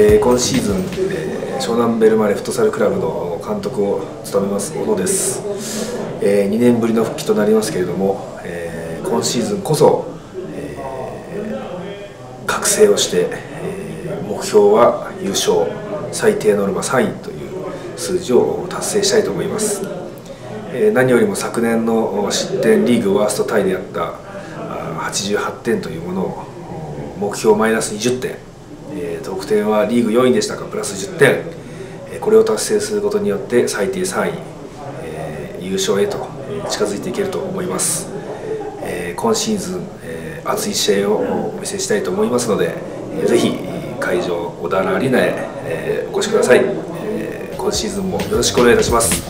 えー、今シーズン、えー、湘南ベルマレフットサルクラブの監督を務めます小野です、えー、2年ぶりの復帰となりますけれども、えー、今シーズンこそ、えー、覚醒をして、えー、目標は優勝最低ノルマ3位という数字を達成したいと思います、えー、何よりも昨年の失点リーグワーストタイであった88点というものを目標マイナス20点。えー、得点はリーグ4位でしたがプラス10点、え、これを達成することによって最低3位、えー、優勝へと近づいていけると思います、え、今シーズン、え、熱い試合をお見せしたいと思いますので、えー、ぜひ会場小田原アリーナへ、え、お越しください、え、今シーズンもよろしくお願いいたします。